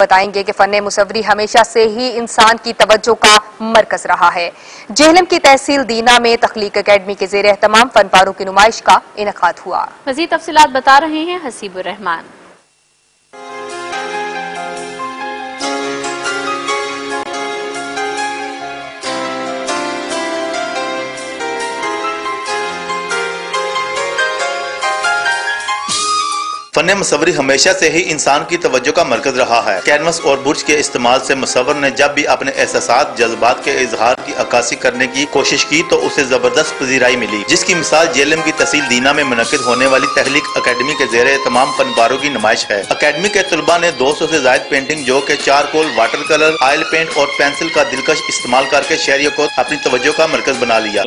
بتائیں گے کہ فن مصوری ہمیشہ سے ہی انسان کی توجہ کا مرکز رہا ہے۔ جہلم کی تحصیل دینا میں تخلیق اکیڈمی کے زیر اہتمام فن پاروں کی نمائش کا انعقاد ہوا۔ مزید تفصیلات بتا رہے ہیں حسیب الرحمان فن مصوری ہمیشہ سے ہی انسان کی توجہ کا مرکز رہا ہے۔ کینوس اور برج کے استعمال سے مصور نے جب بھی اپنے احساسات، جذبات کے اظہار کی عکاسی کرنے کی کوشش کی تو اسے زبردست پذیرائی ملی، جس کی مثال جیلم کی تحصیل دینا میں منعقد ہونے والی تحلیق اکیڈمی کے زیر تمام فنپاروں کی نمائش ہے۔ اکیڈمی کے طلباء نے دو سو سے زائد پینٹنگ جو کہ charcoal water colour, oil paint اور پینسل کا دلکش استعمال کر کے شہریوں کو اپنی توجہ کا مرکز بنا لیا۔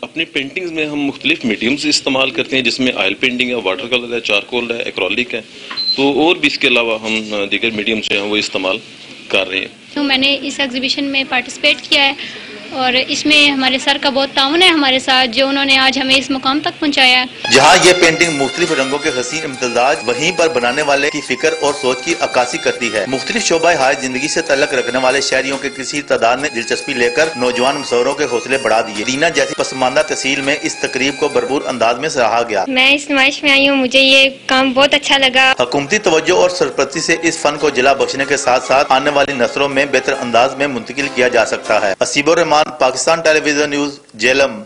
اپنی پینٹنگز میں ہم مختلف میڈیمز استعمال کرتے ہیں، جس میں آئل پینٹنگ ہے، واٹر کلر ہے، چارکول ہے ایکرولک ہے تو اور بھی اس کے علاوہ ہم دیگر میڈیم سے ہیں وہ استعمال کر رہے ہیں۔ تو میں نے اس ایگزیبیشن میں پارٹیسپیٹ کیا ہے۔ اور اس میں ہمارے سر کا بہت تعاون ہے ہمارے ساتھ جو انہوں نے آج ہمیں اس مقام تک پہنچایا ہے۔ جہاں یہ پینٹنگ مختلف رنگوں کے حسین امتزاج وہیں پر بنانے والے کی فکر اور سوچ کی عکاسی کرتی ہے۔ مختلف شعبہ ہائے زندگی سے تعلق رکھنے والے شہریوں کے کسی تعداد نے دلچسپی لے کر نوجوان مصوروں کے حوصلے بڑھا دیے۔ دینا جیسی پسماندہ تحصیل میں اس تقریب کو بھرپور انداز میں سراہا گیا۔ میں اس نمائش میں آئی ہوں مجھے یہ کام بہت اچھا لگا۔ حکومتی توجہ اور سرپرستی سے اس فن کو جلا بخشنے کے ساتھ ساتھ آنے والی نسلوں میں بہتر انداز میں منتقل کیا جا سکتا ہے۔ Asib ur-Rahman Pakistan television news Jhelum